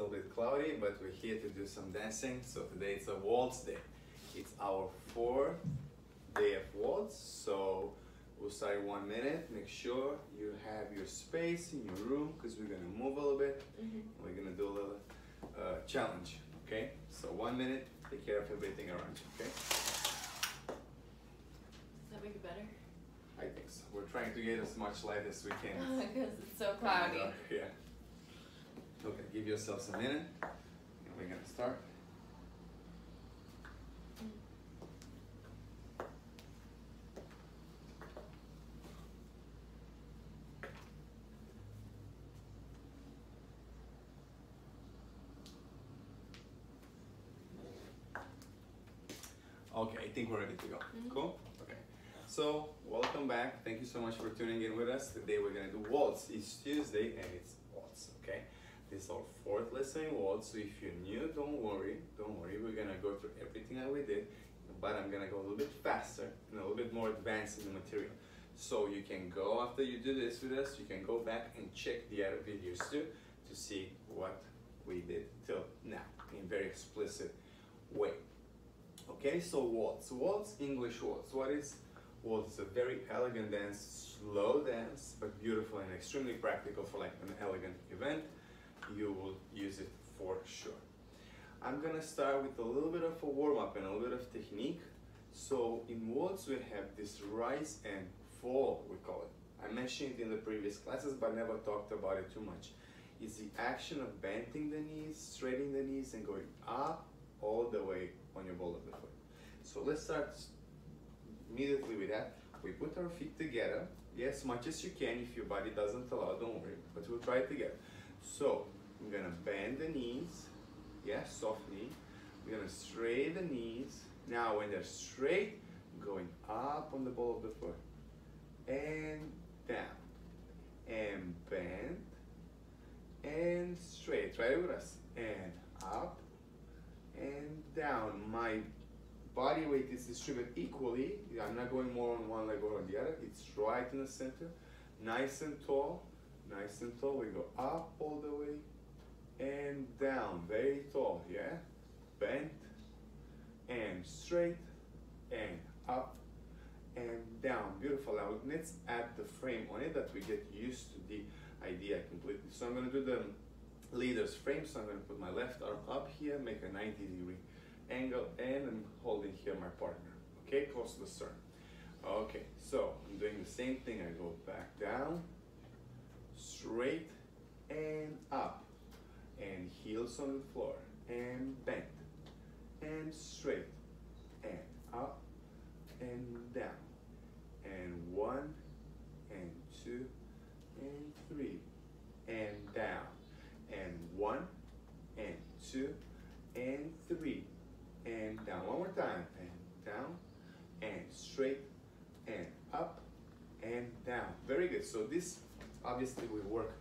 a little bit cloudy, but we're here to do some dancing. So today it's a waltz day. It's our fourth day of waltz. So we'll start in one minute. Make sure you have your space in your room because we're gonna move a little bit. Mhm. We're gonna do a little uh, challenge. Okay. So one minute. Take care of everything around you. Okay. Does that make it better? I think so. We're trying to get as much light as we can. Because it's so cloudy. Yeah. Okay, give yourselves a minute. And we're gonna start. Okay, I think we're ready to go. Mhm. Cool? Okay. So, welcome back. Thank you so much for tuning in with us. Today we're gonna do waltz. It's Tuesday and it's? This is our fourth lesson in waltz, so if you're new, don't worry. Don't worry, we're gonna go through everything that we did, but I'm gonna go a little bit faster and a little bit more advanced in the material. So you can go after you do this with us, you can go back and check the other videos too to see what we did till now in very explicit way. Okay, so waltz. Waltz, English waltz. What is waltz? It's a very elegant dance, slow dance, but beautiful and extremely practical for like an elegant event. You will use it for sure. I'm gonna start with a little bit of a warm up and a little bit of technique. So in waltz we have this rise and fall, we call it. I mentioned it in the previous classes, but never talked about it too much. It's the action of bending the knees, straightening the knees, and going up all the way on your ball of the foot. So let's start immediately with that. We put our feet together, yes, much as you can. If your body doesn't allow, don't worry, but we'll try it together. So I'm gonna bend the knees, yes, soft knee. We're gonna straighten the knees. Now when they're straight, going up on the ball of the foot and down and bend and straight. Try it with us. And up and down. My body weight is distributed equally. I'm not going more on one leg or on the other. It's right in the center. Nice and tall. Nice and tall. We go up all the way and down. Very tall. Yeah. Bent and straight and up and down. Beautiful. Now let's add the frame on it that we get used to the idea completely. So I'm going to do the leader's frame. So I'm going to put my left arm up here, make a 90 degree angle, and I'm holding here my partner. Okay, close to the stern. Okay, so I'm doing the same thing. I go back down, straight and up, and heels on the floor, and bend, and straight, and up, and down, and one, and two, and three, and down, and one, and two, and three, and down. One more time, and down, and straight, and up, and down. Very good. So this, obviously, we work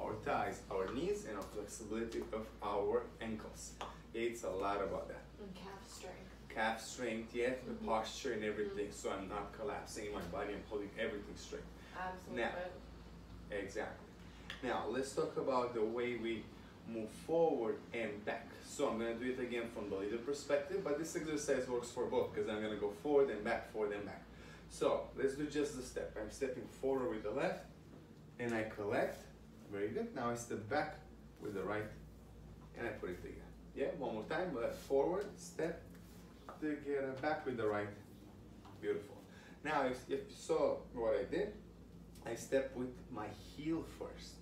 our thighs, our knees, and our flexibility of our ankles. It's a lot about that And calf strength. calf strength, yeah, the Mhm. posture and everything, so I'm not collapsing in my body, I'm holding everything straight. Absolutely. Now. Exactly. Now, let's talk about the way we move forward and back. So I'm gonna do it again from the leader perspective, but this exercise works for both because I'm gonna go forward and back, forward and back. So let's do just the step. I'm stepping forward with the left and I collect. Very good. Now I step back with the right and I put it together. Yeah, one more time. Forward, step together, back with the right. Beautiful. Now, if, if you saw what I did, I step with my heel first.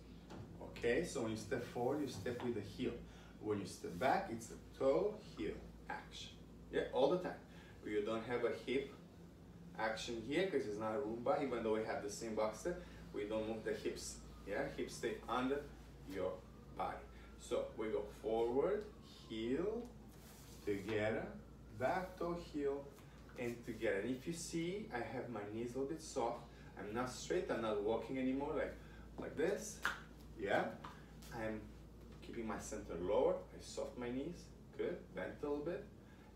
Okay, so when you step forward, you step with the heel. When you step back, it's a toe, heel action. Yeah, all the time. You don't have a hip action here because it's not a rumba, even though we have the same box. We don't move the hips. Yeah, hips stay under your body. So we go forward, heel, together, back toe, heel, and together. And if you see, I have my knees a little bit soft. I'm not straight. I'm not walking anymore like like this. Yeah. I'm keeping my center lower. I soft my knees. Good. Bend a little bit.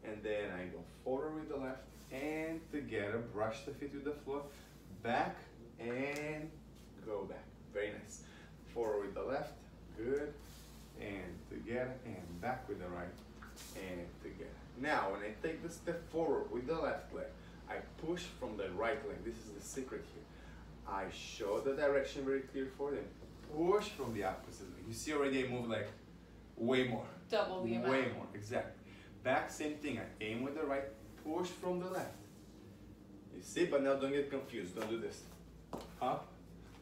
And then I go forward with the left and together. Brush the feet with the floor. Back and go back. Very nice. Forward with the left. Good. And together. and back with the right, and together. Now, when I take the step forward with the left leg, I push from the right leg. This is the secret here. I show the direction very clear for them. Push from the opposite leg. You see already I move like way more. Double the amount. Way more, exactly. Back, same thing. I aim with the right, push from the left. You see, but now don't get confused. Don't do this. Up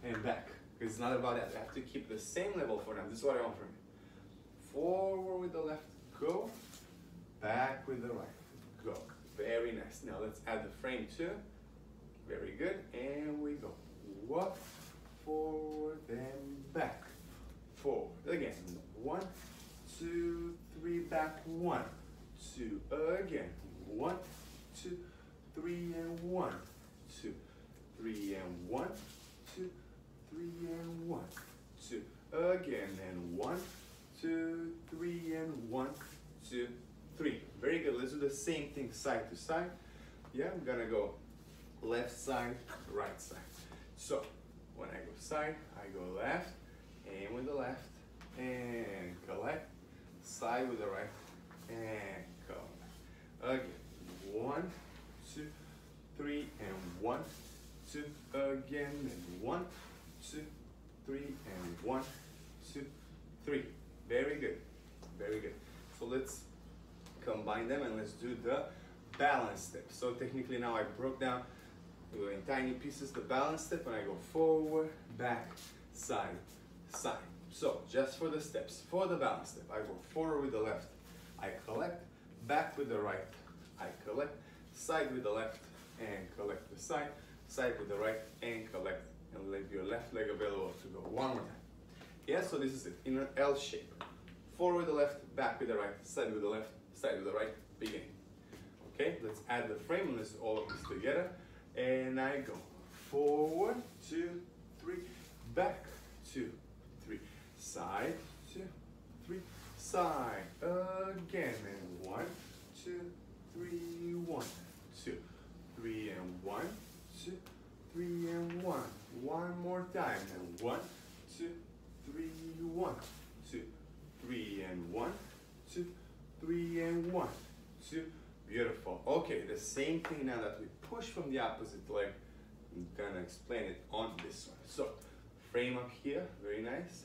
and back. It's not about that. You have to keep the same level for them. This is what I want from you. Forward with the left, go. Back with the right, go. Very nice. Now let's add the frame too. Very good. And we go. What? Forward and back. Forward. Again. One, two, three, back. One, two. Again. One, two, three, and one, two, three, and one, two, three, and one, two. Again. And one, two, three, and one, two, three. Very good. Let's do the same thing side to side. Yeah, I'm gonna go left side, right side. So when I go side, I go left, and with the left, and collect, side with the right, and collect. Again, one, two, three, and one, two, again, and one, two, three, and one, two, three. Very good, very good. So let's combine them and let's do the balance step. So technically now I broke down in tiny pieces the balance step and I go forward, back, side, side. So just for the steps, for the balance step, I go forward with the left, I collect, back with the right, I collect, side with the left, and collect the side, side with the right, and collect, and leave your left leg available to go. One more time. Yeah, so this is it, in an L shape. Forward with the left, back with the right, side with the left, side with the right, beginning. Okay, let's add the frame, let's all of this together. And I go forward, two, three, back, two, three, side, two, three, side, again, and one, two, three, one, two, three, and one, two, three, and one. One more time, and one, two, three, one, two, three, and one, two, three, and one, two, beautiful. Okay, the same thing now that we push from the opposite leg. I'm gonna explain it on this one. So, frame up here, very nice.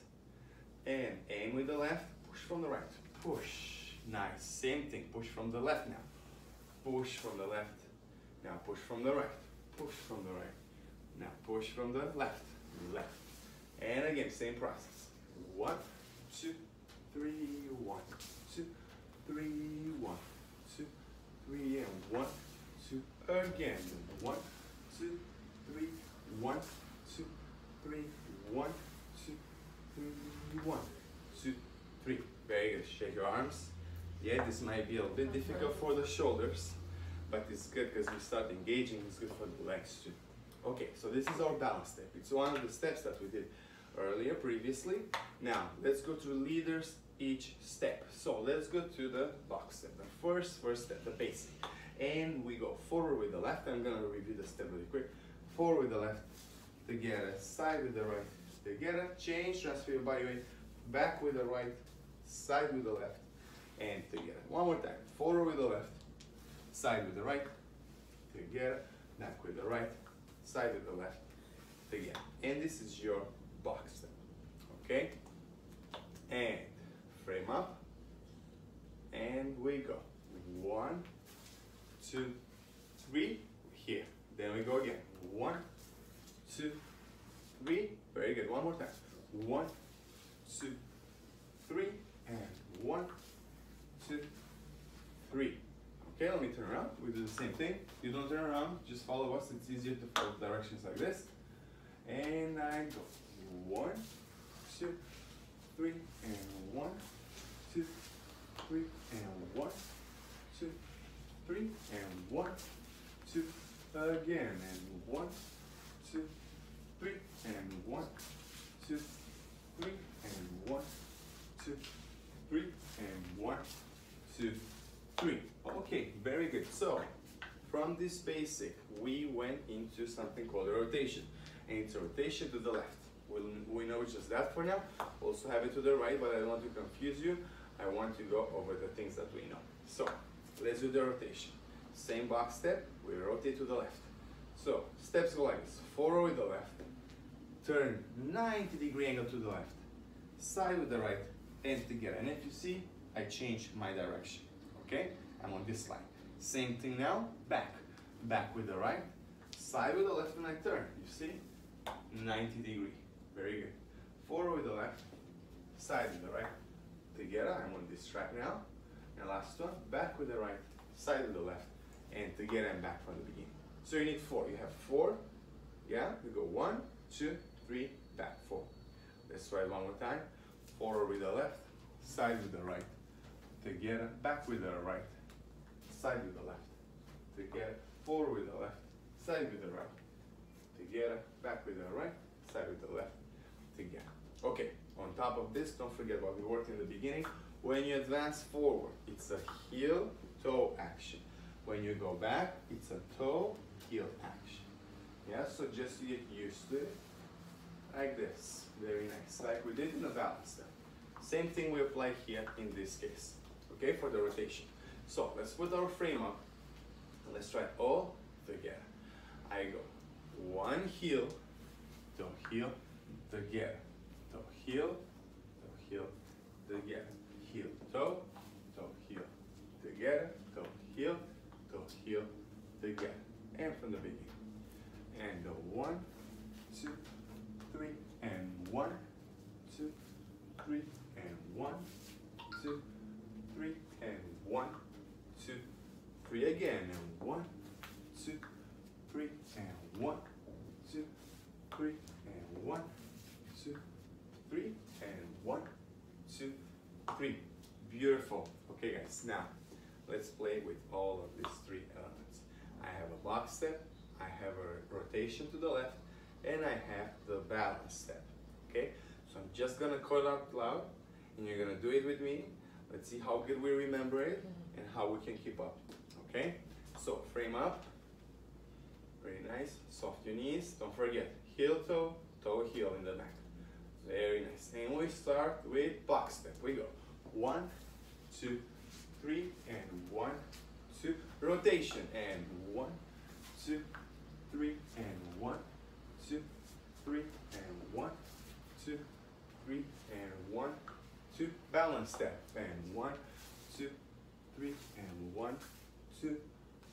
And aim with the left, push from the right. Push, nice. Same thing, push from the left now. Push from the left. Now push from the right. Push from the right. Now push from the left. Left. And again, same process. One, two, three, one, two, three, one, two, three, and one, two, again. One, two, three, one, two, three, one, two, three, one, two, three. Very good. Shake your arms. Yeah, this might be a bit difficult for the shoulders, but it's good because we start engaging. It's good for the legs too. Okay, so this is our balance step. It's one of the steps that we did earlier, previously. Now, let's go to leaders each step. So let's go to the box step. The first, first step, the basic. And we go forward with the left. I'm gonna review the step really quick. Forward with the left, together. Side with the right, together. Change, transfer your body weight. Back with the right, side with the left, and together. One more time. Forward with the left, side with the right, together. Back with the right, side of the left, together. And this is your box step. Okay? And frame up. And we go. One, two, three, here. Then we go again. One, two, three. Very good. One more time. One, two, three, and one, two, three. Okay, let me turn around. We do the same thing. You don't turn around, just follow us. It's easier to follow directions like this. And I go. One, two, three, and one, two, three, and one, two, three, and one, two, again, and one, two, three, and one, two, three, and one, two, three, and one, two, three. Okay, very good. So, from this basic, we went into something called rotation. And it's rotation to the left. We'll, we know just that for now. Also have it to the right, but I don't want to confuse you. I want to go over the things that we know. So let's do the rotation. Same box step, we rotate to the left. So steps go like this, forward with the left, turn 90 degree angle to the left, side with the right, and together. And if you see, I change my direction, okay? I'm on this line. Same thing now, back. Back with the right, side with the left when I turn, you see? 90 degree, very good. Forward with the left, side with the right, together, I'm on this track now. And last one, back with the right, side with the left, and together and back from the beginning. So you need four, you have four, yeah? We go one, two, three, back, four. Let's try it one more time. Forward with the left, side with the right, together, back with the right, side with the left, together, forward with the left, side with the right, together, back with the right, side with the left, together. Okay, on top of this, don't forget what we worked in the beginning. When you advance forward, it's a heel toe action. When you go back, it's a toe heel action. Yeah, so just get used to it, like this. Very nice, like we did in the balance step. Same thing we apply here in this case, okay, for the rotation. So let's put our frame up and let's try all together. I go one heel, toe heel, together, toe heel, toe heel, together, heel, toe, toe heel, together, toe heel, toe heel, together, and from the beginning. And one, two, three, and one, two, three, and one, two, three, and one, two, three again, and one, two, three, and one, two, three, and one, two, three, and one, two, three. Beautiful. Okay, guys, now let's play with all of these three elements. I have a box step, I have a rotation to the left, and I have the balance step. Okay, so I'm just gonna call out loud, and you're gonna do it with me. Let's see how good we remember it and how we can keep up. Okay, so frame up. Very nice. Soft your knees. Don't forget heel toe, toe heel in the back. Very nice. And we start with box step. We go one, two, three, and one, two. Rotation and one, two, three, and one, two, three, and one, two, three, and one, two. Balance step and one, two, three, and one, two,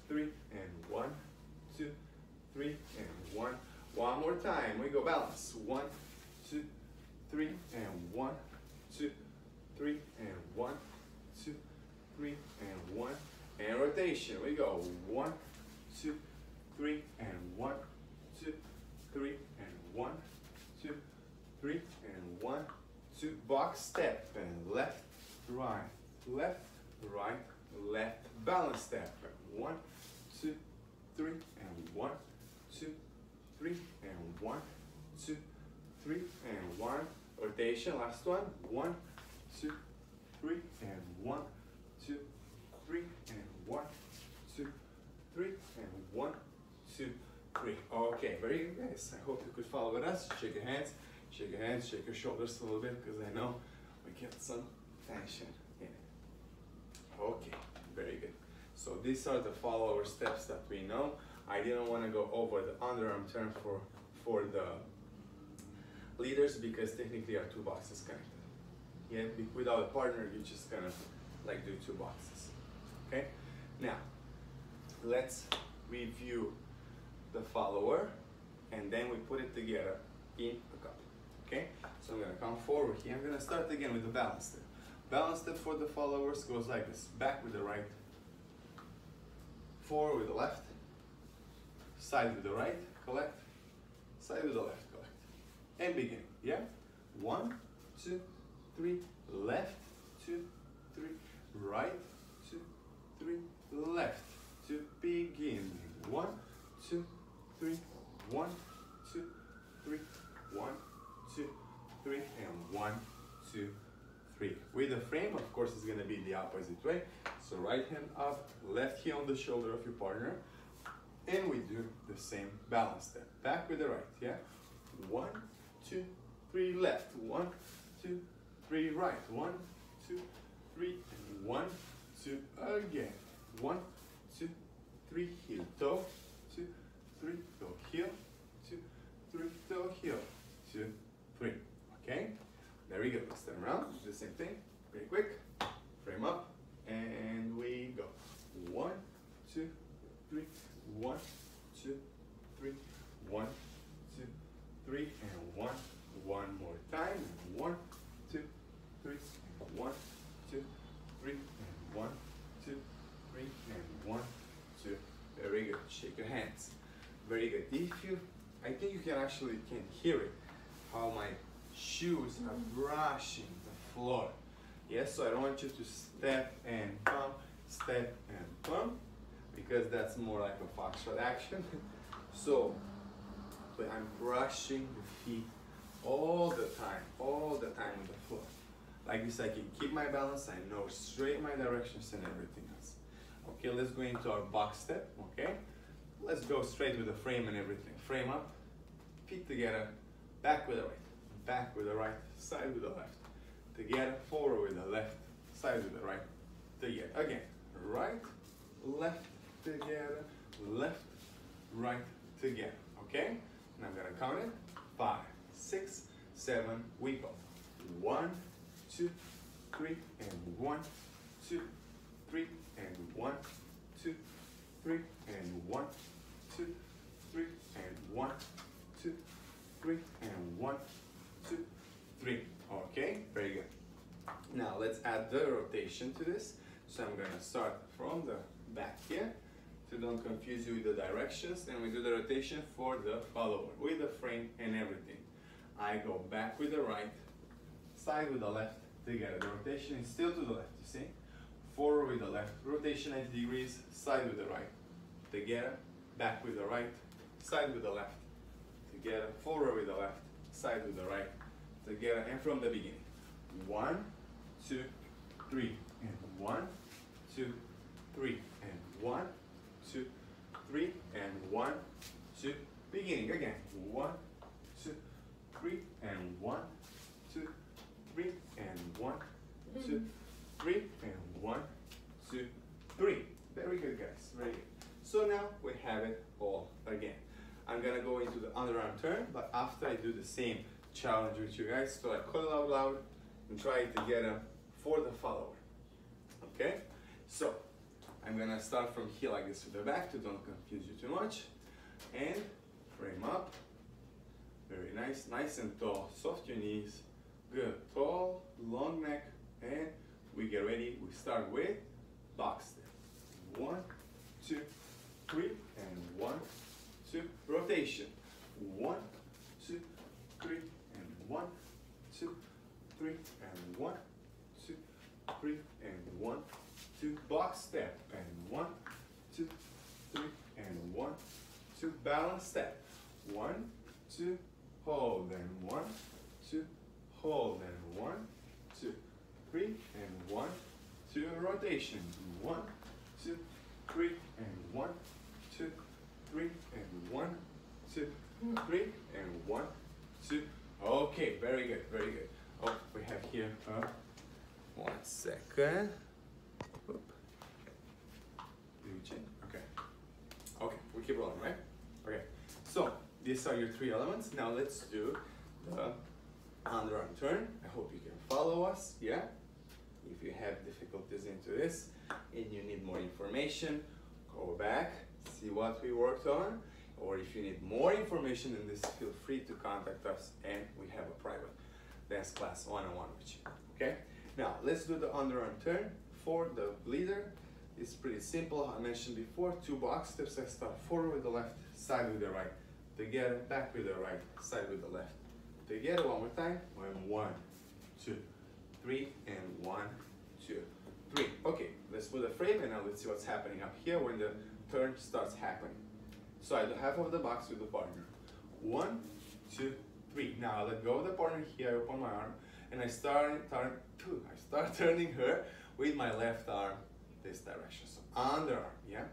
three, and one, two, three, and one. One more time. We go balance. One, two, three, and one, two, three, and one, two, three, and one. And rotation. We go one, two, three, and one, two, three, and one, two, three, and one, two. Box step and left, right, left, right, left. Balance step. One, two, three, and one, two, three, and one, two, three, and one. Rotation. Last one. One, two, three, and one, two, three, and one, two, three, and one, two, three. Okay, very good, guys. I hope you could follow with us. Shake your hands, shake your hands, shake your shoulders a little bit because I know we get some tension. Okay, very good. So these are the follower steps that we know. I didn't want to go over the underarm turn for for the leaders because technically are two boxes connected. Yeah, without a partner, you just kind of like do two boxes. Okay, now let's review the follower and then we put it together in a couple. Okay, so I'm gonna come forward here. I'm gonna start again with the balance step. Balance step for the followers goes like this: back with the right, forward with the left, side with the right, collect, side with the left, collect, and begin. Yeah, one, two, three, left, two, three, right, two, three, left, to begin. One, two, three, one, two, three, one, two, three, and one, two, With the frame, of course, it's gonna be the opposite way. So right hand up, left heel on the shoulder of your partner, and we do the same balance step. Back with the right, yeah? One, two, three, left. One, two, three, right. One, two, three, and one, two, again. One, two, three, heel, toe, two, three, toe, heel, two, three, toe, heel, two, three. Okay? Very good. Let's turn around. Do the same thing. Very quick. Frame up. And we go. One, two, three, one, two, three, one, two, three, and one. One more time. One, two, three, one, two, three, and one, two, three, and one, two. Very good. Shake your hands. Very good. If you, I think you can actually can hear it, how my shoes are brushing the floor. Yes, so I don't want you to step and pump, step and pump, because that's more like a foxtrot action. so, but I'm brushing the feet all the time, all the time on the floor. Like this, I can keep my balance, I know straight my directions and everything else. Okay, let's go into our box step, okay? Let's go straight with the frame and everything. Frame up, feet together, back with the right, back with the right, side with the left. Together, forward with the left, side with the right. Together, again, right, left, together, left, right, together, okay? And I'm gonna count it, five, six, seven, we go. One, two, three, and one, two, three, and one, two, three, and one, two, three, and one, two, three, and one, two, three, and one, three. Okay, very good. Now let's add the rotation to this. So I'm gonna start from the back here to don't confuse you with the directions. Then we do the rotation for the follower with the frame and everything. I go back with the right, side with the left, together. The rotation is still to the left, you see? Forward with the left, rotation 90 degrees, side with the right, together, back with the right, side with the left, together, forward with the left, side with the right, together, and from the beginning. One, two, three, and one, two, three, and one, two, three, and one, two, beginning again. One, two, three, and one, two, three, and one, two, three, and one, two, three. Very good, guys. Very good. So now we have it all again. I'm gonna go into the underarm turn, but after I do the same challenge with you guys, so I call it out loud and try to get them for the follower. Okay? So I'm gonna start from here like this to the back to don't confuse you too much. And frame up. Very nice, nice and tall. Soft your knees. Good. Tall, long neck, and we get ready. We start with box step. One, two, three, and one, two. Rotation. One, two, three, one, two, three, and one, two, three, and one, two. Box step. And one, two, three, and one, two. Balance step. One, two, hold, and one, two, hold, and one, two, three, and one, two. Rotation. One, two, three, and one, two, three, and one, two, three, and one, two. Okay, very good, very good. Oh, we have here, uh, one second. Change? Okay. Okay, we keep rolling, right? Okay, so these are your three elements. Now let's do the underarm turn. I hope you can follow us, yeah? If you have difficulties into this and you need more information, go back, see what we worked on, or if you need more information in this, feel free to contact us and we have a private dance class one-on-one with you, okay? Now, let's do the underarm turn for the leader. It's pretty simple, I mentioned before, two box steps. I start forward with the left, side with the right, together, back with the right, side with the left. Together one more time, and one, two, three, and one, two, three. Okay, let's put the frame and now let's see what's happening up here when the turn starts happening. So I do half of the box with the partner. One, two, three. Now I let go of the partner here I open my arm and I start, turn, I start turning her with my left arm this direction. So underarm, yeah?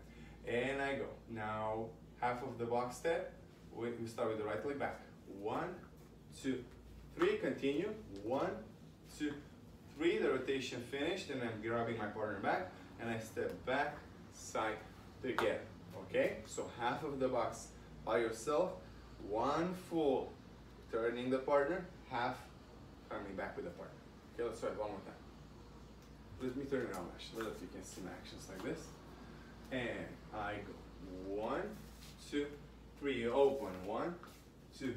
And I go. Now half of the box step, we, start with the right leg back. One, two, three, continue. One, two, three, the rotation finished, and I'm grabbing my partner back, and I step back, side, together. Okay? So half of the box by yourself, one full turning the partner, half coming back with the partner. Okay, let's try it one more time. Let me turn around actually, so you can see my actions like this. And I go one, two, three, open, one, two,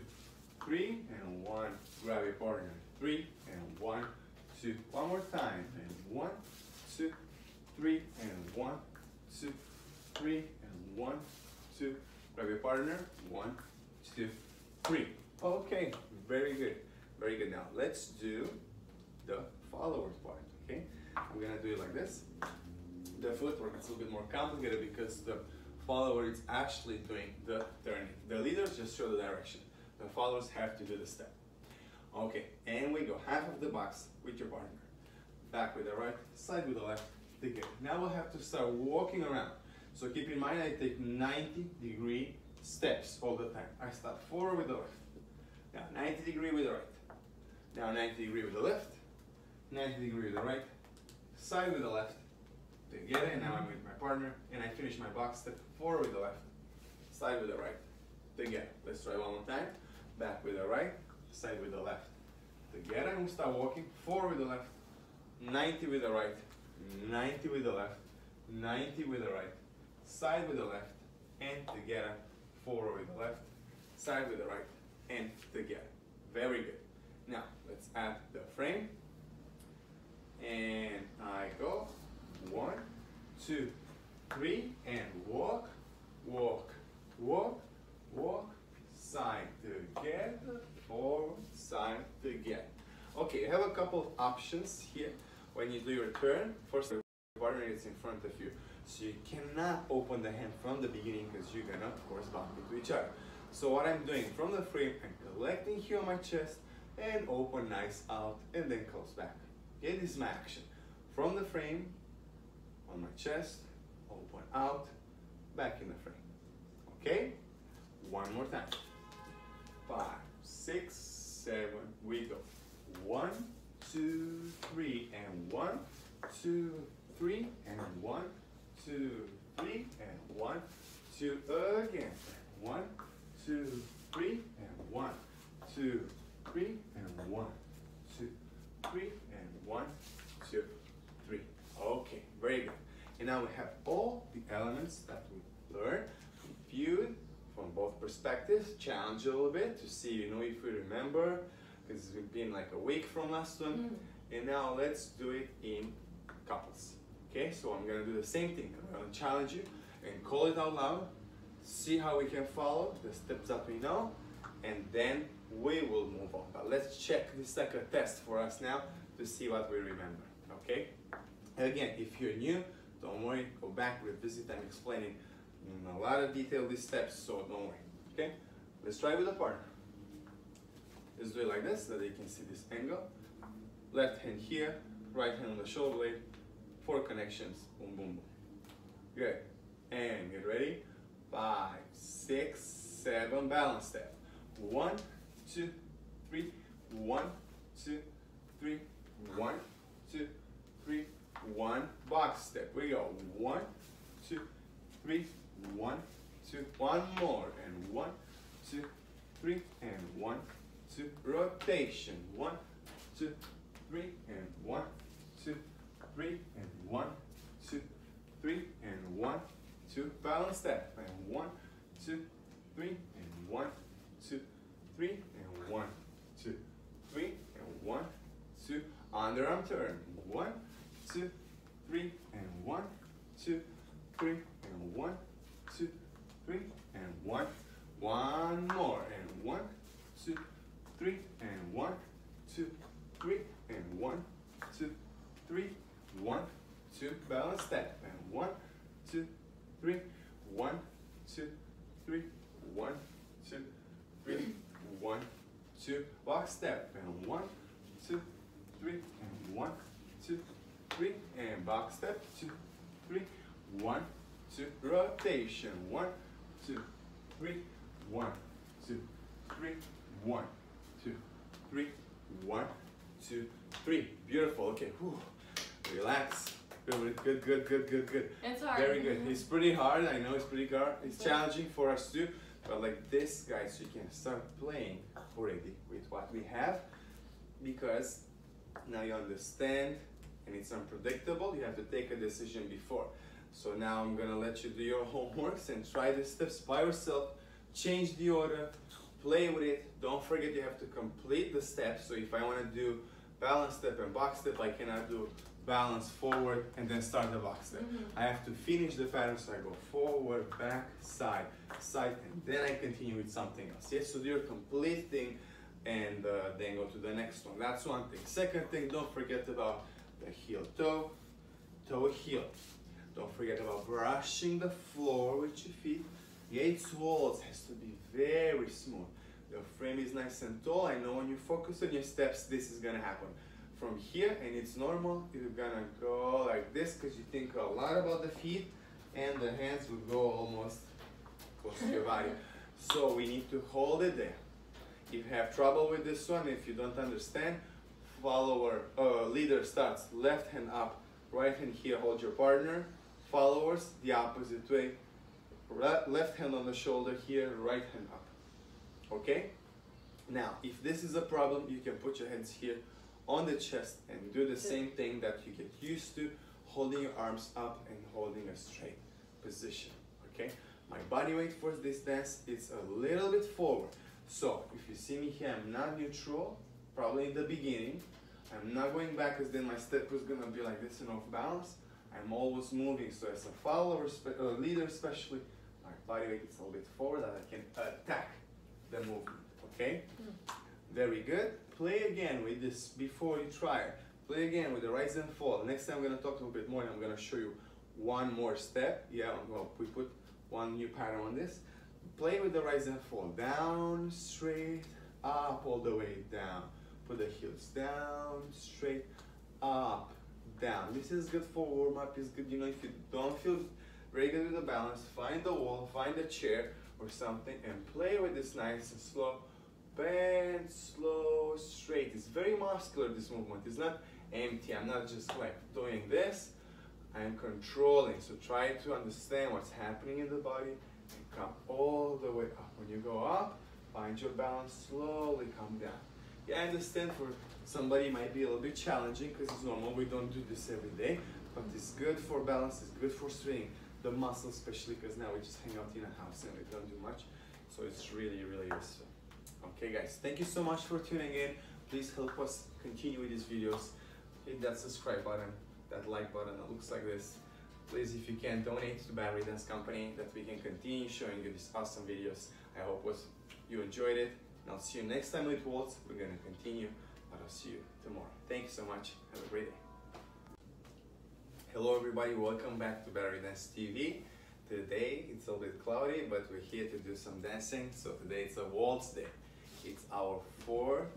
three, and one, grab your partner, three, and one, two, one more time, and one, two, three, and one, two, three, one, two, grab your partner, one, two, three. Okay, very good, very good. Now let's do the follower part, okay? I'm gonna do it like this. The footwork is a little bit more complicated because the follower is actually doing the turning. The leaders just show the direction. The followers have to do the step. Okay, and we go half of the box with your partner. Back with the right, side with the left, together. Now we'll have to start walking around. So keep in mind I take 90 degree steps all the time. I start forward with the left. Now 90 degree with the right. Now 90 degree with the left. 90 degree with the right. Side with the left. Together, and now I'm with my partner, and I finish my box step forward with the left. Side with the right. Together. Let's try one more time. Back with the right, side with the left. Together, and we start walking forward with the left. 90 with the right, 90 with the left, 90 with the right, side with the left, and together, forward with the left, side with the right, and together. Very good. Now, let's add the frame. And I go, one, two, three, and walk, walk, walk, walk, side together, forward, side together. Okay, you have a couple of options here when you do your turn. First, the partner is in front of you. So you cannot open the hand from the beginning because you're gonna, of course, bump into each other. So what I'm doing from the frame, I'm collecting here on my chest and open nice out and then close back. Okay, this is my action. From the frame, on my chest, open out, back in the frame. Okay? One more time. Five, six, seven, we go. One, two, three, and one, two, three, and one, two, three, and one, two, again. One, two, three, and one, two, three, and one, two, three, and one, two, three. Okay, very good. And now we have all the elements that we learned viewed from both perspectives, challenge a little bit to see, you know, if we remember, because it's been like a week from last one. Mm. And now let's do it in couples. Okay, so I'm gonna do the same thing. I'm gonna challenge you and call it out loud, see how we can follow the steps that we know, and then we will move on. But let's check this like a test for us now to see what we remember. Okay? Again, if you're new, don't worry, go back, revisit. I'm explaining in a lot of detail these steps, so don't worry. Okay? Let's try with a partner. Let's do it like this so that you can see this angle. Left hand here, right hand on the shoulder blade, four connections, boom, boom, boom. Good. And get ready. Five, six, seven, balance step. One, two, three, one, two, three, one, two, three, one. Box step. We go. One, two, three, one, two, one more, and one, two, three, and one, two. Rotation. One, two, three, and one, two, three, and one, two, three, and one, two. Balance step. And one, two, three, and one, two, three, and one, two, three, and one, two. Underarm turn. One, two, three, and one, two, three, and one, two, three, and one. One more. And one, two, three, and one, two, three, and one, two, three, one, two. Balance step. And one, two, three, one, two, three, one, two, three, one, two. Box step. And one, two, three, and one, two, three, and box step. Two, three, one, two. Rotation. One, two, three, one, two, three, one, two, three, one, two, three. Beautiful. Okay. Whew. Relax. Good, good, good, good, good, good. It's hard. Very good. It's pretty hard. I know it's pretty hard. It's challenging for us too. But like this, guys, you can start playing already with what we have because now you understand and it's unpredictable. You have to take a decision before. So now I'm gonna let you do your homeworks and try the steps by yourself. Change the order, play with it. Don't forget you have to complete the steps. So if I wanna do balance step and box step, I cannot do balance forward and then start the box step. Mhm. I have to finish the pattern so I go forward, back, side, side, and then I continue with something else. Yes, so do your complete thing and uh, then go to the next one. That's one thing. Second thing, don't forget about the heel toe, toe heel. Don't forget about brushing the floor with your feet. Yates waltz has to be very smooth. Your frame is nice and tall. I know when you focus on your steps, this is gonna happen. From here, and it's normal, you're gonna go like this because you think a lot about the feet and the hands will go almost close to your body. So we need to hold it there. If you have trouble with this one, if you don't understand, follower, uh, leader starts left hand up, right hand here, hold your partner. Followers, the opposite way. Re- left hand on the shoulder here, right hand up. Okay? Now, if this is a problem, you can put your hands here on the chest and do the same thing that you get used to, holding your arms up and holding a straight position. Okay? My body weight for this dance is a little bit forward. So, if you see me here, I'm not neutral, probably in the beginning. I'm not going back because then my step is gonna be like this and off balance. I'm always moving, so as a follower, spe- uh, leader especially, my body weight is a little bit forward that I can attack the movement, okay? Very good. Play again with this before you try it. Play again with the rise and fall. Next time I'm gonna talk a little bit more and I'm gonna show you one more step. Yeah, well, we put one new pattern on this. Play with the rise and fall. Down, straight, up, all the way down. Put the heels down, straight, up, down. This is good for warm up. It's good, you know, if you don't feel very good with the balance, find the wall, find a chair or something, and play with this nice and slow. Bend, slow, straight. It's very muscular. This movement. It's not empty. I'm not just like doing this. I'm controlling. So try to understand what's happening in the body and come all the way up. When you go up, find your balance. Slowly come down. Yeah, I understand for somebody it might be a little bit challenging because it's normal. We don't do this every day, but it's good for balance. It's good for straining the muscles, especially because now we just hang out in a house and we don't do much. So it's really, really useful. Okay, guys, thank you so much for tuning in. Please help us continue with these videos. Hit that subscribe button, that like button that looks like this. Please, if you can, donate to Battery Dance Company that we can continue showing you these awesome videos. I hope was you enjoyed it. And I'll see you next time with Waltz. We're gonna continue, but I'll see you tomorrow. Thank you so much. Have a great day. Hello, everybody. Welcome back to Battery Dance TV. Today it's a little bit cloudy, but we're here to do some dancing. So today it's a waltz day. It's our fourth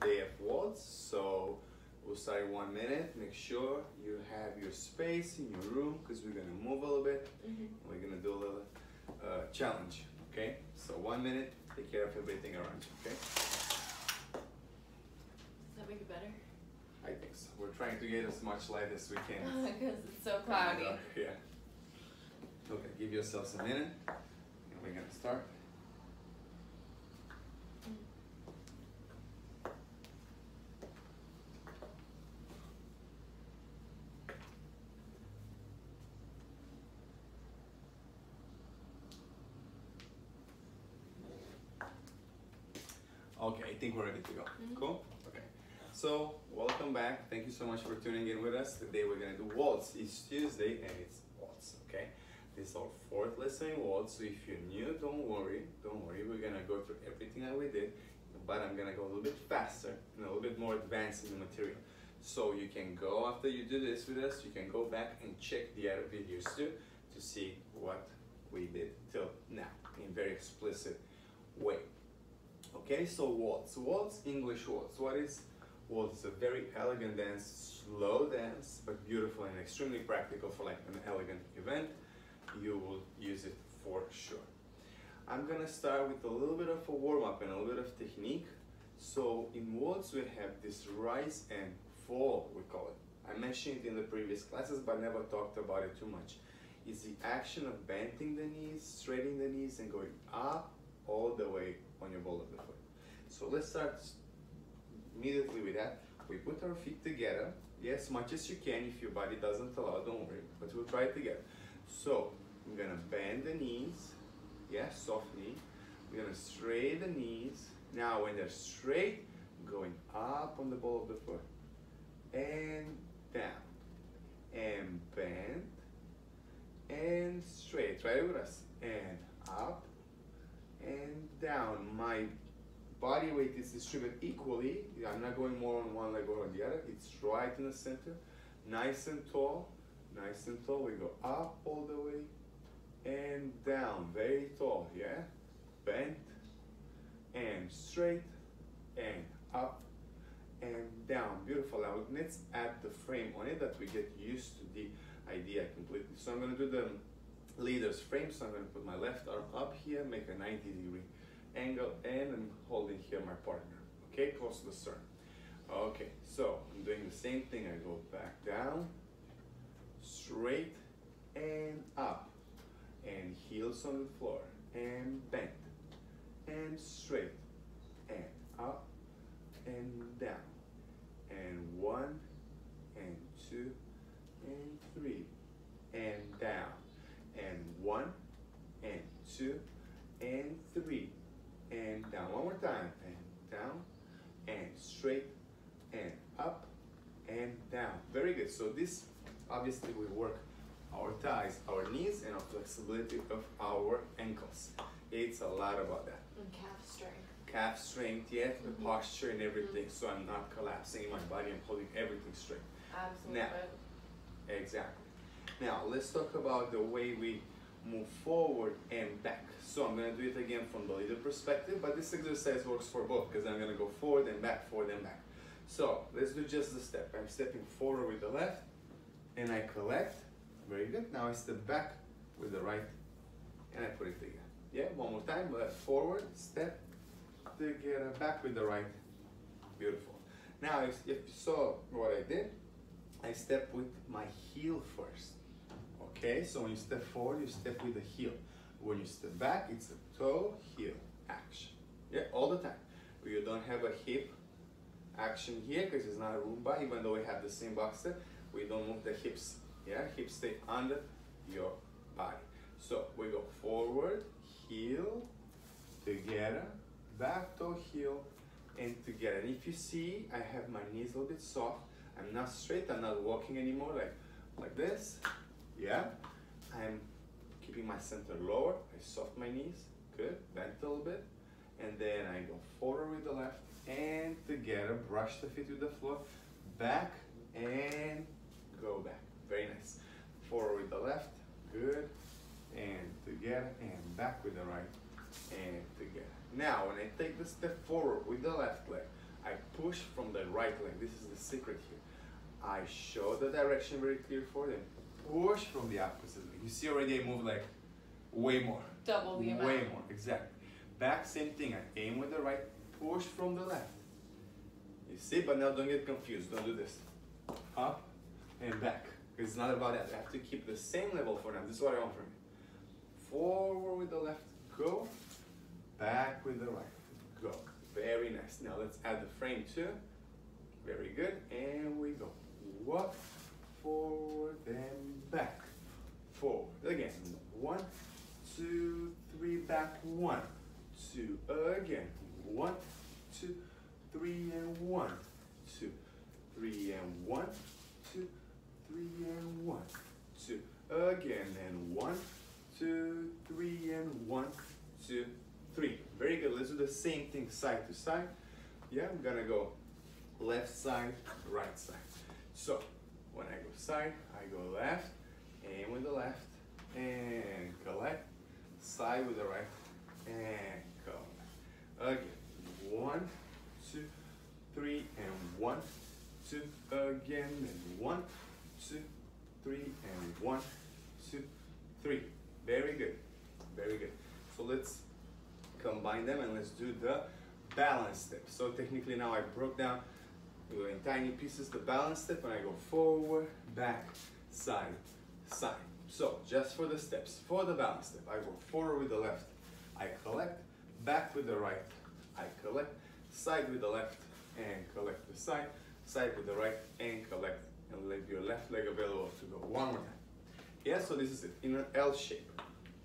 day of waltz. So we'll start in one minute. Make sure you have your space in your room because we're gonna move a little bit. Mhm. We're gonna do a little uh, challenge. Okay. So one minute. Take care of everything around you. Okay. Does that make it better? I think so. We're trying to get as much light as we can. Because it's so cloudy. Yeah. Okay, give yourselves a minute. And we're gonna start. Okay, I think we're ready to go. Mhm. Cool? Okay. So, welcome back. Thank you so much for tuning in with us. Today we're gonna do waltz. It's Tuesday and it's waltz, okay? This is our fourth lesson in waltz, so if you're new, don't worry. Don't worry, we're gonna go through everything that we did, but I'm gonna go a little bit faster and a little bit more advanced in the material. So you can go after you do this with us, you can go back and check the other videos too to see what we did till now in very explicit way. Okay, so waltz. Waltz, English waltz. What is waltz? It's a very elegant dance, slow dance, but beautiful and extremely practical for like an elegant event. You will use it for sure. I'm gonna start with a little bit of a warm up and a little bit of technique. So in waltz we have this rise and fall, we call it. I mentioned it in the previous classes, but never talked about it too much. It's the action of bending the knees, straightening the knees, and going up all the way on your ball of the foot. So let's start immediately with that. We put our feet together, yes, much as you can. If your body doesn't allow, don't worry, but we'll try it together. So I'm gonna bend the knees, yes, soft knee. We're gonna straighten the knees. Now when they're straight, going up on the ball of the foot and down and bend and straight. Try it with us. And up and down. My body weight is distributed equally. I'm not going more on one leg or on the other. It's right in the center. Nice and tall. Nice and tall. We go up all the way and down. Very tall. Yeah. Bent and straight and up and down. Beautiful. Now let's add the frame on it that we get used to the idea completely. So I'm going to do the leader's frame. So I'm going to put my left arm up here, make a 90 degree angle, and I'm holding here my partner. Okay, close to the stern. Okay, so I'm doing the same thing. I go back down, straight, and up, and heels on the floor, and bend, and straight, and up, and down, and one, and two, and three, and down, and one, and two, and three, and down. One more time, and down, and straight, and up, and down. Very good. So this, obviously, we work our thighs, our knees, and our flexibility of our ankles. It's a lot about that. And calf strength. Calf strength, yeah, the Mhm. posture and everything. So I'm not collapsing in my body. I'm holding everything straight. Absolutely. Now. Exactly. Now let's talk about the way we move forward and back. So I'm gonna do it again from the leader perspective, but this exercise works for both because I'm gonna go forward and back, forward and back. So let's do just the step. I'm stepping forward with the left and I collect. Very good. Now I step back with the right and I put it together. Yeah, one more time. Left forward, step together, back with the right. Beautiful. Now if, if you saw what I did, I step with my heel first. Okay, so when you step forward, you step with the heel. When you step back, it's a toe, heel action. Yeah, all the time. You don't have a hip action here because it's not a rumba, even though we have the same boxer. We don't move the hips. Yeah, hips stay under your body. So we go forward, heel, together, back toe, heel, and together. And if you see, I have my knees a little bit soft. I'm not straight, I'm not walking anymore like, like this. Yeah. I'm keeping my center lower. I soft my knees. Good. Bend a little bit. And then I go forward with the left and together. Brush the feet with the floor. Back and go back. Very nice. Forward with the left. Good. And together and back with the right and together. Now, when I take the step forward with the left leg, I push from the right leg. This is the secret here. I show the direction very clear for them. Push from the opposite leg. You see already I move like way more. Double the amount. Way more, exactly. Back, same thing. I aim with the right, push from the left. You see, but now don't get confused. Don't do this. Up and back. It's not about that. I have to keep the same level for now. This is what I want from you. Forward with the left, go. Back with the right, go. Very nice. Now let's add the frame too. Very good. And we go. Walk forward then back. Forward. Again. One, two, three, back. One, two, again. One, two, three, and one, two, three, and one, two, three, and one, two, again, and one, two, three, and one, two, three. Very good. Let's do the same thing side to side. Yeah, I'm gonna go left side, right side. So when I go side, I go left, aim with the left, and collect, side with the right, and go. Again, one, two, three, and one, two, again, and one, two, three, and one, two, three. Very good, very good. So let's combine them and let's do the balance step. So technically now I broke down in tiny pieces the balance step and I go forward, back, side, side. So just for the steps, for the balance step, I go forward with the left, I collect, back with the right, I collect, side with the left, and collect the side, side with the right, and collect, and leave your left leg available to go one more time. Yeah, so this is it, in an L shape.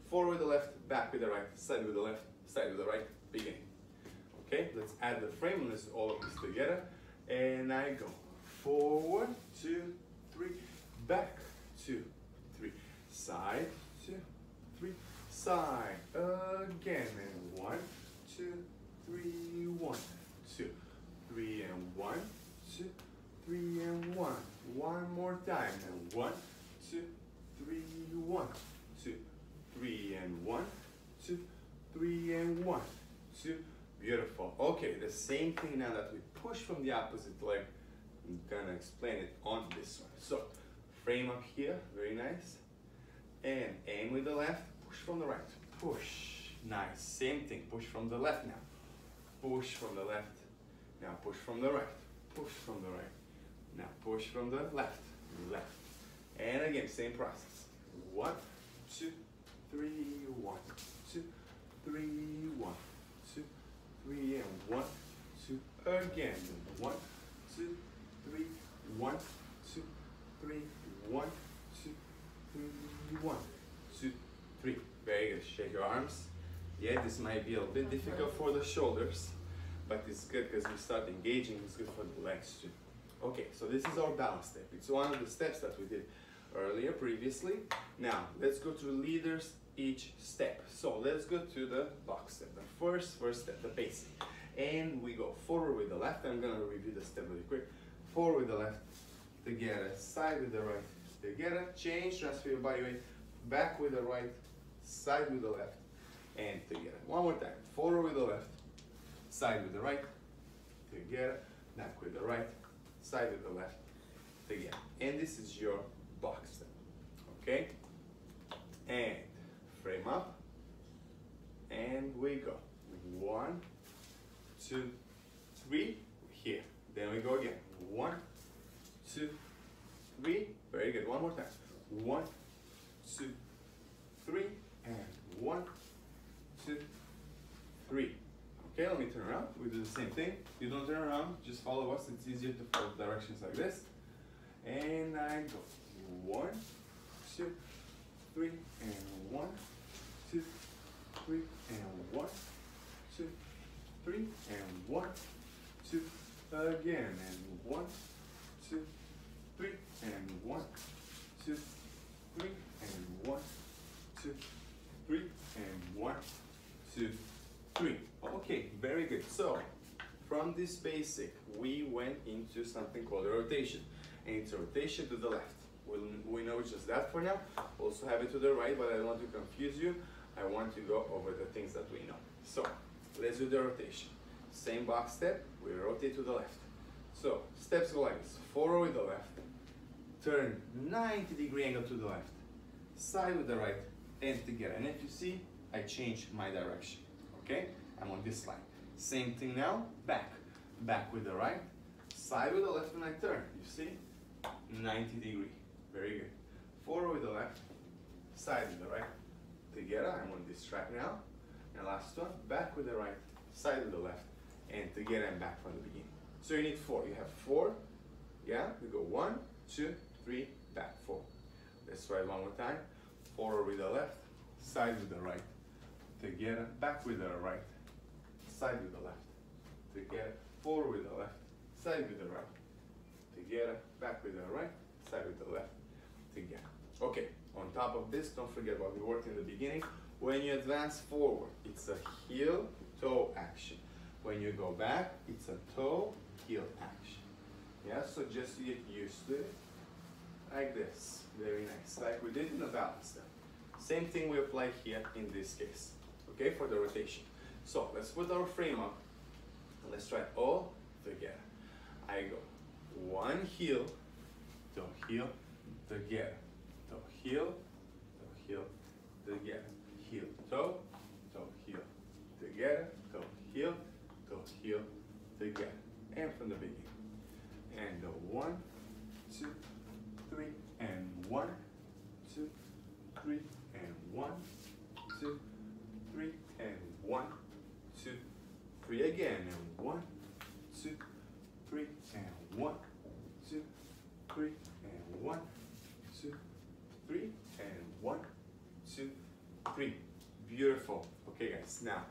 Forward with the left, back with the right, side with the left, side with the right, beginning. Okay, let's add the frame, let's all of this together. And I go forward, two, three, back, two, three, side, two, three, side, again, and one, two, three, one, two, three, and one, two, three, and one, one more time, and one, two, three, one, two, three, and one, two, three, and one, two, beautiful. Okay, the same thing now that we push from the opposite leg, I'm gonna explain it on this one. So, frame up here, very nice. And aim with the left, push from the right. Push, nice. Same thing, push from the left now. Push from the left. Now push from the right. Push from the right. Now push from the left. Left. And again, same process. One, two, three, one, two, three, one, two, three, and one, again. One, two, three, one, two, three, one, two, three, one, two, three. Very good. Shake your arms. Yeah, this might be a little bit difficult for the shoulders, but it's good because we start engaging. It's good for the legs too. Okay, so this is our balance step. It's one of the steps that we did earlier, previously. Now, let's go to leaders each step. So let's go to the box step, the first, first step, the basic. And we go forward with the left. I'm gonna review the step really quick. Forward with the left, together, side with the right, together, change, transfer your body weight, back with the right, side with the left, and together. One more time, forward with the left, side with the right, together, back with the right, side with the left, together. And this is your box step, okay? And frame up, and we go. One, two, three, here. Then we go again. One, two, three. Very good. One more time. One, two, three, and one, two, three. Okay, let me turn around. We do the same thing. You don't turn around, just follow us. It's easier to follow directions like this. And I go. One, two, three, and one, two, three, and one, two, three, and one, two, again, and one, two, three, and one, two, three, and one, two, three, and one, two, three. Okay, very good. So, from this basic, we went into something called a rotation. And it's a rotation to the left. We'll, we know just that for now. Also have it to the right, but I don't want to confuse you. I want to go over the things that we know. So, let's do the rotation. Same box step, we rotate to the left. So, steps go like this. Forward with the left, turn 90 degree angle to the left, side with the right, and together. And if you see, I change my direction, okay? I'm on this line. Same thing now, back. Back with the right, side with the left, and I turn. You see? 90 degree. Very good. Forward with the left, side with the right. Together, I'm on this track now. And last one, back with the right, side with the left, and together and back from the beginning. So you need four. You have four, yeah? We go one, two, three, back, four. Let's try it one more time. Forward with the left, side with the right, together, back with the right, side with the left, together, forward with the left, side with the right, together, back with the right, side with the left, together. Okay, on top of this, don't forget what we worked in the beginning. When you advance forward, it's a heel toe action. When you go back, it's a toe heel action. Yeah, so just get used to it, like this. Very nice, like we did in the balance step. Same thing we apply here in this case, okay, for the rotation. So let's put our frame up, let's try all together. I go one heel, toe heel, together, toe heel, toe heel, together, toe, toe heel, together, toe heel, toe heel together. And from the beginning. And go one, two, three, and one, two, three, and one, two, three, and one, two, three again, and one, two, three, and one, two, three, and one, two, three, and one, two, three. Beautiful. Okay, guys. Now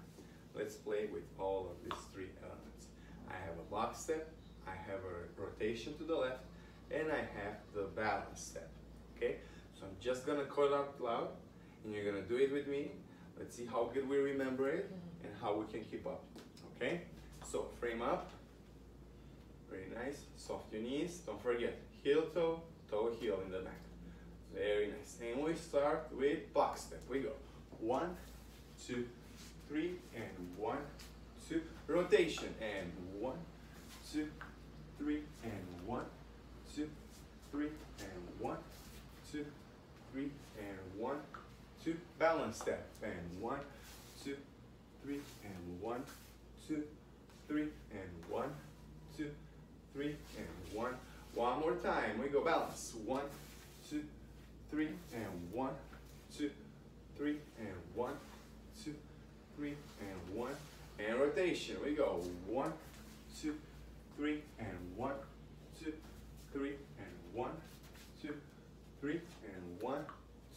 let's play with all of these three elements. I have a box step, I have a rotation to the left, and I have the balance step. Okay, so I'm just gonna call out loud, and you're gonna do it with me. Let's see how good we remember it and how we can keep up. Okay, so frame up. Very nice. Soft your knees. Don't forget heel toe, toe heel in the back. Very nice. And we start with box step. We go one, two, three, and one, two. Rotation and one, two, three, and one, two, three, and one, two, three, and one, two. Balance step and one, two, three, and one, two, three, and one, two, three, and one. One more time. We go balance. One, two, three, and one, two, three, and one, three, and one. And rotation. We go one, two, three, and one, two, three, and one, two, three, and one,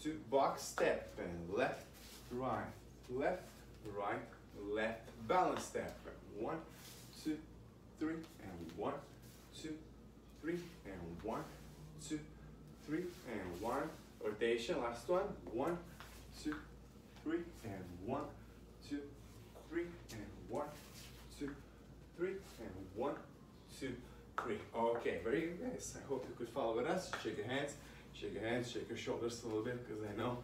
two. Box step and left, right, left, right, left. Balance step. One, two, three, and one, two, three, and one, two, three, and one. Rotation. Last one. One, two, three, and one, two, three, and one, two, three, and one, two, three. Okay, very good, guys. I hope you could follow with us. Shake your hands, shake your hands, shake your shoulders a little bit because I know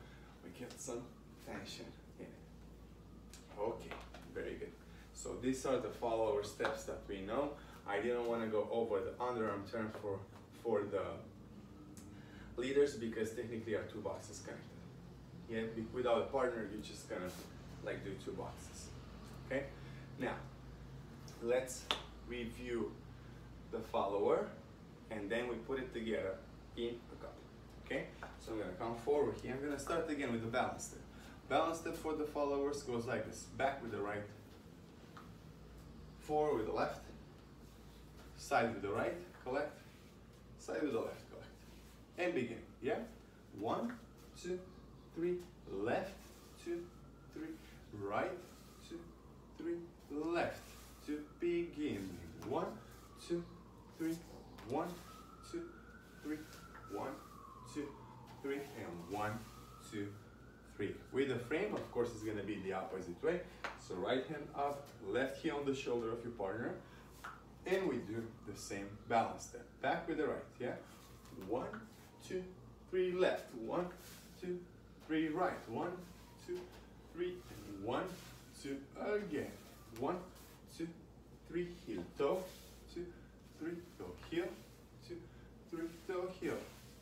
we get some tension in it. Okay, very good. So these are the follower steps that we know. I didn't want to go over the underarm turn for for the leaders because technically our two boxes connected. Yeah, without a partner, you're just gonna like do two boxes. Okay, now let's review the follower and then we put it together in a couple. Okay, so I'm gonna come forward here. I'm gonna start again with the balance step. Balance step for the followers goes like this back with the right, forward with the left, side with the right, collect, side with the left, collect. And begin. Yeah? One, two, three, left, two, right, two, three, left, to begin. One, two, three, one, two, three, one, two, three, and one, two, three. With the frame, of course, it's gonna be the opposite way. So right hand up, left heel on the shoulder of your partner, and we do the same balance step. Back with the right, yeah? One, two, three, left. One, two, three, right. One, two, three, one, two, again. One, two, three, heel, toe, two, three, toe, heel, two, three, toe, heel,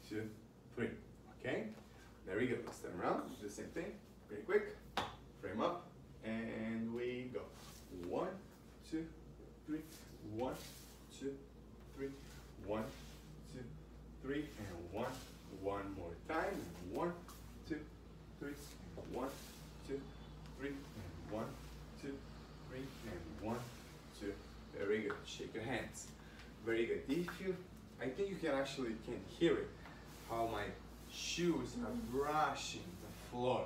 two, three. Okay? Very good. Let's turn around. Do the same thing. Pretty quick. Frame up. And we go. One, two, three, one, two, three, one, two, three, and one. One more time. One, two, three, one, two, three, and one, two, three, and one, two. Very good. Shake your hands. Very good. If you, I think you can actually can hear it, how my shoes are mm-hmm. brushing the floor.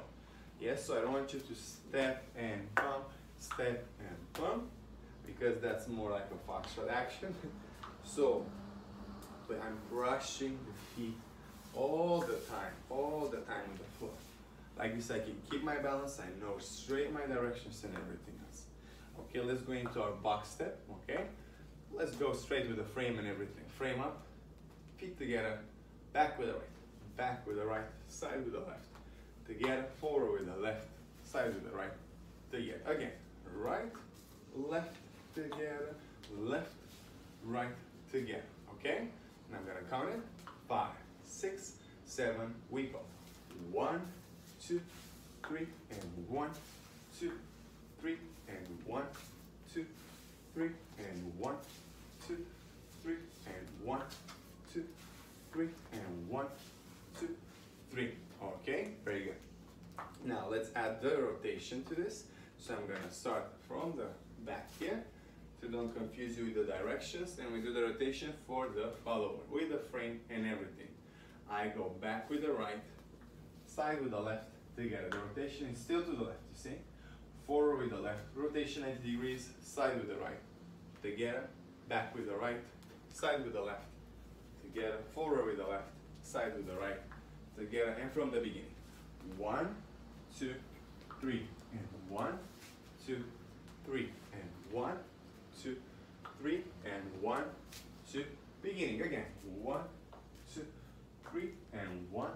Yes, so I don't want you to step and bump, step and bump, because that's more like a foxtrot action. so, but I'm brushing the feet all the time, all the time on the floor. Like this, I can keep my balance, I know straight my directions and everything else. Okay, let's go into our box step, okay? Let's go straight with the frame and everything. Frame up, feet together, back with the right, back with the right, side with the left, together, forward with the left, side with the right, together. Again, right, left, together, left, right, together. Okay? And I'm gonna count it. Five, six, seven, we go. One, two, three, and one, two, three, and one, two, three, and one, two, three, and one, two, three, and one, two, three. Okay, very good. Now let's add the rotation to this. So I'm gonna start from the back here to don't confuse you with the directions. Then we do the rotation for the follower with the frame and everything. I go back with the right, side with the left, together. The rotation is still to the left, you see? Forward with the left, rotation 90 degrees, side with the right, together, back with the right, side with the left, together, forward with the left, side with the right, together, and from the beginning. One, two, three, and one, two, three, and one, two, three, and one, two, beginning again. One, two, three, and one,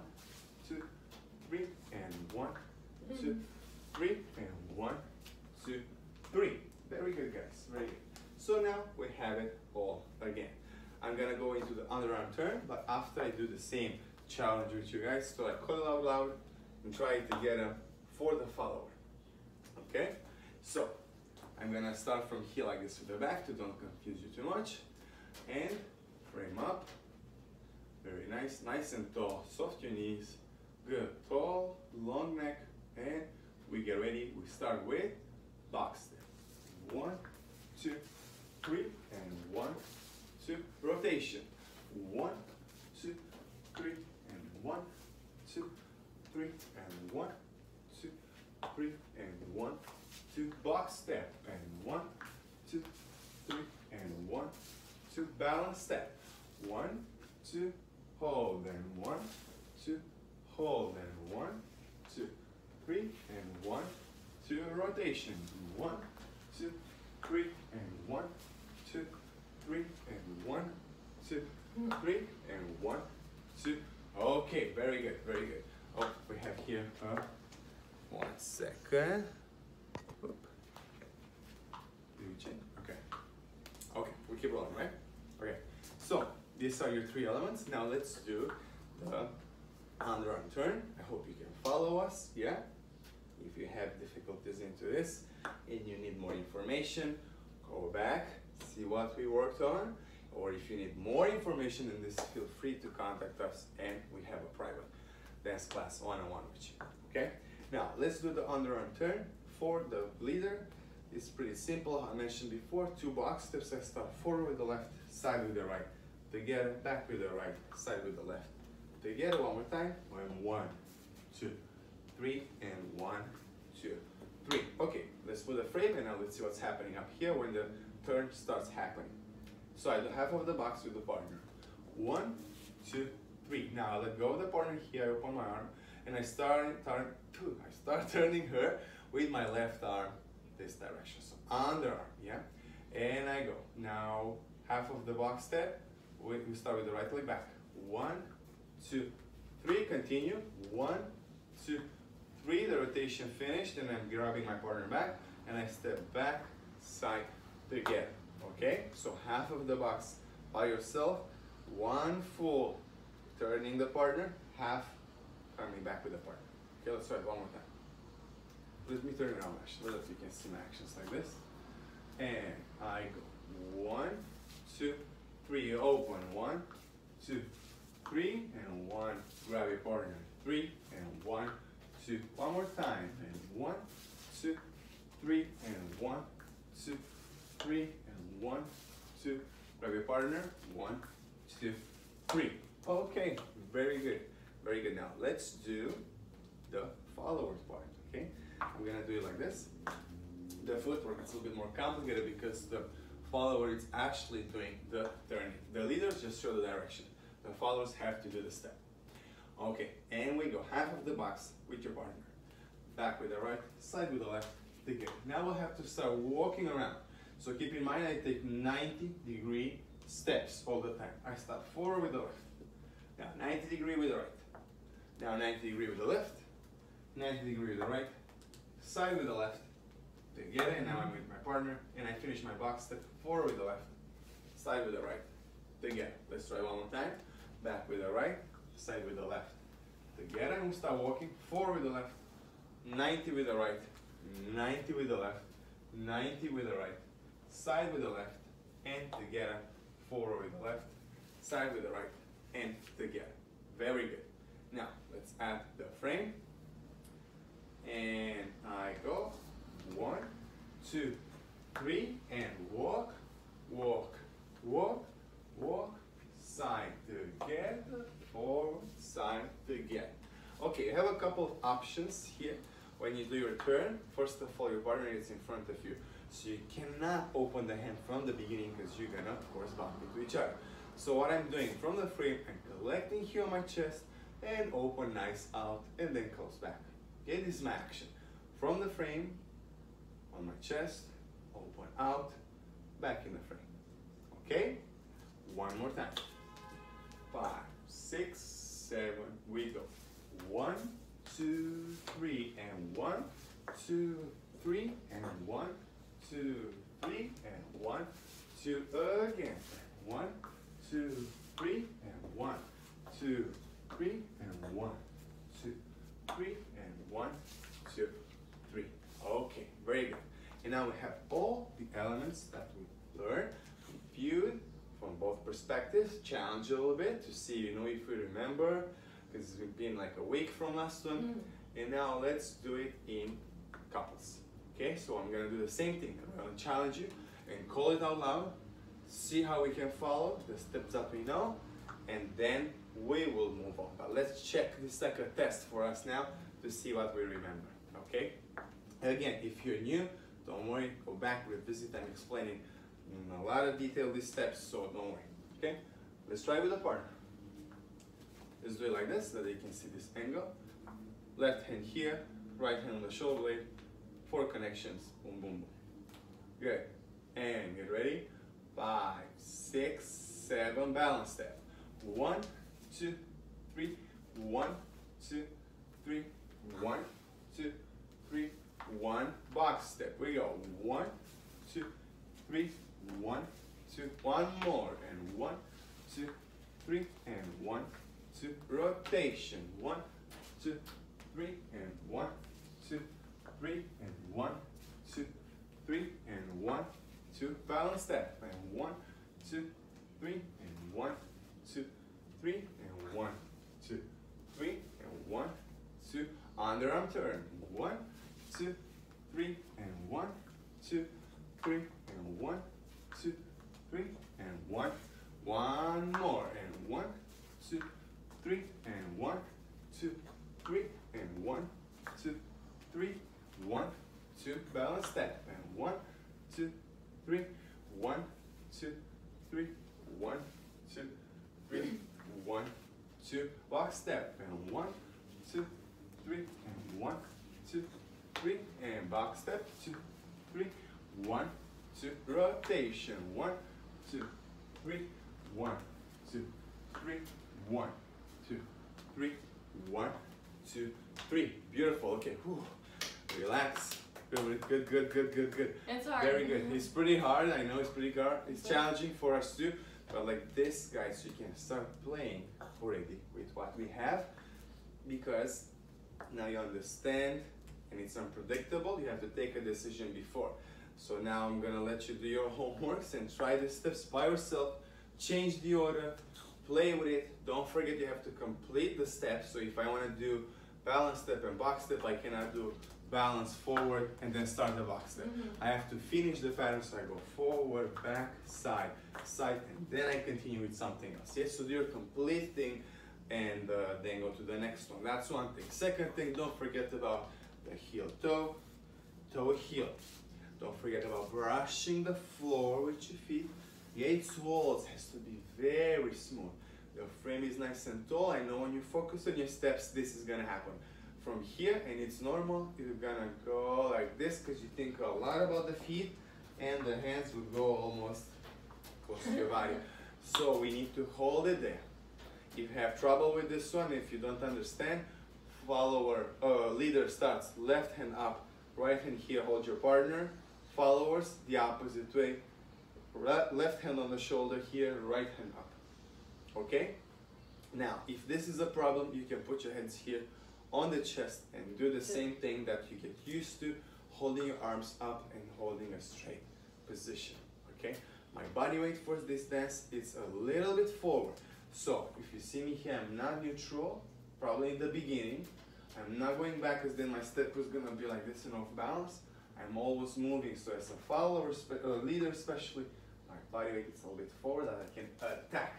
two, three, and one, two, three, and one, two, three. Very good, guys. Very good. So now we have it all again. I'm gonna go into the underarm turn, but after I do the same challenge with you guys, so I call it out loud and try to get them for the follower. Okay? So I'm gonna start from here like this with the back to don't confuse you too much. And frame up. Very nice, nice and tall. Soft your knees. Good. Tall, long neck, and we get ready. We start with box step. One, two, three, and one, two. Rotation. One, two, three, and one, two, three, and one, two, three, and one, two. Box step. And one, two, three, and one, two. Balance step. One, two, hold, and one, two, hold, and one, three, and one, two. Rotation. One, two, three, and one, two, three, and one, two, three, and one, two. Okay, very good, very good. Oh, we have here, uh, one second. Oop. Okay. Okay, we keep rolling, right? Okay. So, these are your three elements. Now let's do the underarm turn. I hope you can follow us, yeah? If you have difficulties into this and you need more information, go back, see what we worked on. Or if you need more information in this, feel free to contact us and we have a private dance class one-on-one with you, okay? Now, let's do the underarm turn for the leader. It's pretty simple. I mentioned before, two box steps. I start forward with the left, side with the right. Together, back with the right, side with the left. Together, one more time. One, one, two, three, and one, two, three. Okay, let's put a frame and now let's see what's happening up here when the turn starts happening. So I do half of the box with the partner. One, two, three. Now I let go of the partner here, I open my arm, and I start, turn, I start turning her with my left arm this direction. So underarm, yeah? And I go. Now half of the box step, we, start with the right leg back. One, two, three, continue. One, two, three, the rotation finished, and I'm grabbing my partner back, and I step back, side, together. Okay, so half of the box by yourself, one full turning the partner, half coming back with the partner. Okay, let's try it one more time. Let me turn around actually, so that you can see my actions like this. And I go one, two, three, open, one, two, three, and one, grab your partner, three, and one, two, one more time, and one, two, three, and one, two, three, and one, two, grab your partner, one, two, three. Okay, very good, very good. Now let's do the followers part, okay? We're gonna do it like this. The footwork is a little bit more complicated because the follower is actually doing the turning. The leaders just show the direction. The followers have to do the step. Okay, and we go half of the box with your partner. Back with the right, side with the left, together. Now we'll have to start walking around. So keep in mind I take 90 degree steps all the time. I start forward with the left. Now 90 degree with the right. Now 90 degree with the left. 90 degree with the right. Side with the left. Together, and now I'm with my partner, and I finish my box step forward with the left. Side with the right. Together. Let's try one more time. Back with the right. Side with the left. Together, we start walking 4 with the left. 90 with the right. 90 with the left. 90 with the right. side with the left, and together, 4 with the left, side with the right, and together. Very good. Now, let's add the frame. And I go, one, two, three, and walk, walk, walk, walk, side together, forward, sign, again. Okay, you have a couple of options here when you do your turn. First of all, your partner is in front of you. So you cannot open the hand from the beginning because you're gonna, of course, bump into each other. So what I'm doing from the frame, I'm collecting here on my chest and open nice out and then close back. Okay, this is my action. From the frame, on my chest, open out, back in the frame. Okay? One more time. Five, six, seven, we go. One, two, three, and one, two, three, and one, two, three, and one, two, again. One, two, three, and one, two, three, and one, two, three, and one, two, three. Okay, very good. And now we have all the elements that we learned viewed from both perspectives, challenge a little bit to see, you know, if we remember, because it's been like a week from last one. Mm. And now let's do it in couples. Okay, so I'm gonna do the same thing. I'm gonna challenge you and call it out loud, see how we can follow the steps that we know, and then we will move on. But let's check this like a test for us now to see what we remember. Okay? Again, if you're new, don't worry, go back, revisit. I'm explaining in a lot of detail these steps, so don't worry. Okay? Let's try with a partner. Let's do it like this so that you can see this angle. Left hand here, right hand on the shoulder blade, four connections, boom, boom, boom. Good. And get ready. Five, six, seven, balance step. One, two, three, one, two, three, one, two, three, one. Box step. We go. One, two, three, one, two, one more, and one, two, three, and one, two. Rotation. One, two, three, and one, two, three, and one, two, three, and one, two. Balance step. And one, two, three, and one, two, three, and one, two, three, and one, two. Underarm turn. One, two, three, and one, two, three, and one, two, three, and one. One more, and one, two, three, and one, two, three, and one, two, three, one, two. Balance step, and one, two, three, one, two, three, one, two, three, one, two. Walk step, and one, two, three, and one, two, three, and box step, two, three, one, two, rotation, one, two, three, one, two, three, one, two, three, one, two, three. Beautiful. Okay. Whew. Relax. Good, good, good, good, good, good. It's hard. Very good. It's pretty hard. I know it's pretty hard. It's challenging for us too. But like this, guys, you can start playing already with what we have because now you understand and it's unpredictable. You have to take a decision before. So now I'm gonna let you do your homeworks and try the steps by yourself. Change the order, play with it. Don't forget you have to complete the steps. So if I wanna do balance step and box step, I cannot do balance forward and then start the box step. Mhm. I have to finish the pattern so I go forward, back, side, side, and then I continue with something else. Yes, so do your complete thing and uh, then go to the next one. That's one thing. Second thing, don't forget about the heel toe, toe heel. Don't forget about brushing the floor with your feet. Gates walls has to be very smooth. Your frame is nice and tall. I know when you focus on your steps, this is gonna happen. From here, and it's normal, you're gonna go like this because you think a lot about the feet and the hands will go almost close to your body. So we need to hold it there. If you have trouble with this one, if you don't understand, follower, uh, leader starts left hand up, right hand here, hold your partner. Followers, the opposite way. Re- left hand on the shoulder here, right hand up. Okay? Now, if this is a problem, you can put your hands here on the chest and do the same thing that you get used to, holding your arms up and holding a straight position. okay? My body weight for this dance is a little bit forward. So if you see me here, I'm not neutral, probably in the beginning. I'm not going back because then my step is gonna be like this and off balance. I'm always moving, so as a follower, a uh, leader especially, my body weight is a little bit forward that I can attack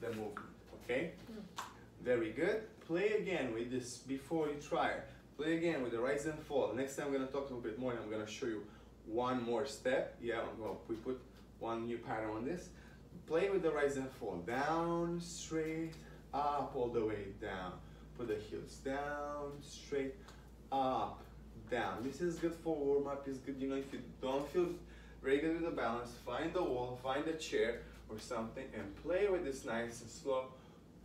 the movement, okay? Mm. Very good. Play again with this before you try it. Play again with the rise and fall. Next time I'm gonna talk a little bit more and I'm gonna show you one more step. Yeah, well, we put one new pattern on this. Play with the rise and fall. Down, straight, up, all the way down. Put the heels down, straight, up, down. This is good for warm up. It's good, you know, if you don't feel very good with the balance, find the wall, find a chair or something, and play with this nice and slow.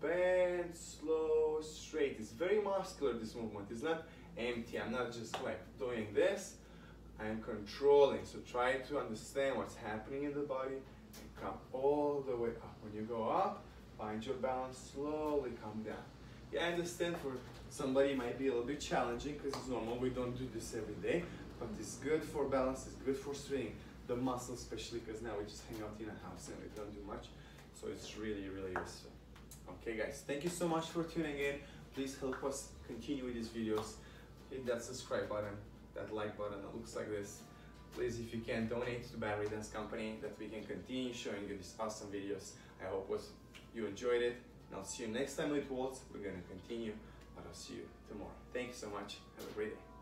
Bend, slow, straight. It's very muscular, this movement. It's not empty. I'm not just like doing this. I'm controlling. So try to understand what's happening in the body and come all the way up. When you go up, find your balance, slowly come down. Yeah, I understand for somebody might be a little bit challenging because it's normal. We don't do this every day, but it's good for balance. It's good for straining the muscles, especially because now we just hang out in a house and we don't do much. So it's really, really useful. Okay, guys, thank you so much for tuning in. Please help us continue with these videos. Hit that subscribe button that like button that looks like this. Please, if you can, donate to Battery Dance Company that we can continue showing you these awesome videos. I hope was, you enjoyed it. And I'll see you next time with Waltz. We're to continue, I'll see you tomorrow. Thank you so much. Have a great day.